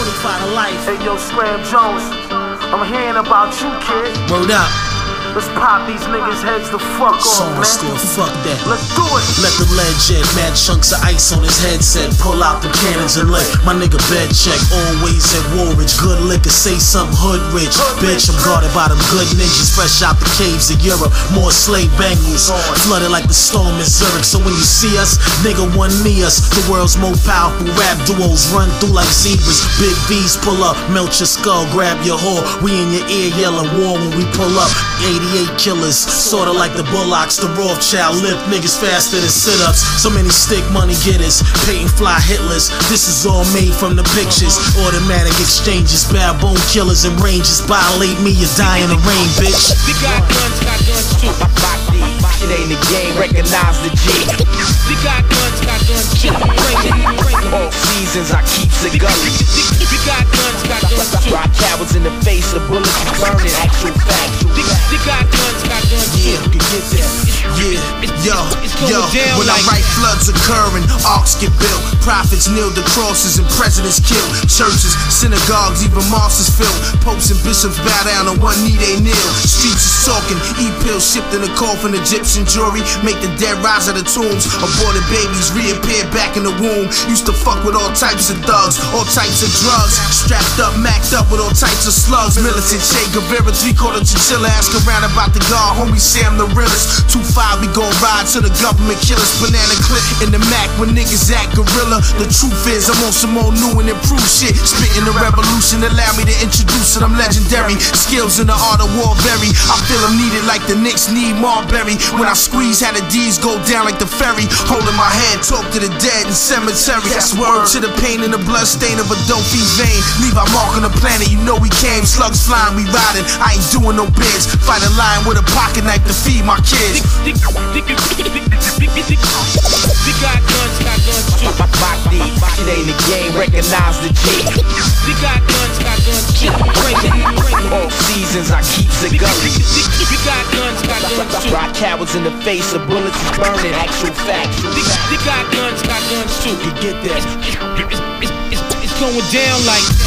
25 to life. Hey yo, Slam Jones, I'm hearing about you, kid. Word up. Let's pop these niggas' heads the fuck off, Song man. still fuck that. Let's do it. Let the jet, mad chunks of ice on his headset. Pull out the cannons and let my nigga bed check. Always at Warridge, good liquor, say something hood rich. Bitch, I'm guarded by them good ninjas, fresh out the caves of Europe. More slave bangles, flooded like the storm in Zurich. So when you see us, nigga, one me us. The world's most powerful rap duos run through like zebras. Big V's pull up, melt your skull, grab your whore. We in your ear yelling war when we pull up. 88 killers, sorta like the Bullocks, the Rothschild lift niggas faster than sit-ups. So many stick money getters, patent fly hitlers. This is all made from the pictures. Automatic exchanges, baboon killers and rangers. Violate me, you die in the rain, bitch. We got guns, got guns too. Rock these. Shit ain't a game, recognize the G. We got guns, got guns too. Bring it, bring it. All seasons I keep We, cigars. we, we got guns, got guns too. Rock cowards in the face, the bullets is burning. Actual facts. Yeah, you can get that. Yeah, yo, yo. When I write floods occurring, arcs get built, prophets kneel to crosses, and presidents kill, Churches, synagogues, even mosques filled. Popes and bishops bow down on one knee, they kneel. Streets is talking, eat pills shipped in a coffin. Egyptian jewelry make the dead rise out of tombs. Aborted babies reappear back in the womb. Used to fuck with all types of thugs, all types of drugs. Strapped up, macked up with all types of slugs. Militant Che Guevara, three quarter chinchilla. Ask around about the guard, homie Sam the realest. Two five, we gon' ride to the government killers. Banana clip in the Mac when niggas act gorilla. The truth is, I'm on some more new and improved shit. Spitting the revolution, allow me to introduce it. I'm legendary. Skills in the art of war vary. I feel I'm needed like the Knicks need Marbury. When I squeeze, how the D's go down like the ferry. Holding my hand, talk to the dead in cemetery. That's word to the pain and the blood stain of a dopey vein. Leave our mark on the planet, you know we came. Slugs flying, we riding. I ain't doing no bids. Fight a lion with a pocket knife to feed my kids. Got recognize the G. We got guns, got guns. Bring it, bring. All seasons I keep We, we, we, got guns, got guns too. Rock cowards in the face, the bullets is burning. Actual facts. We, got guns, got guns too. You get that? It's, it's, it's, it's going down like.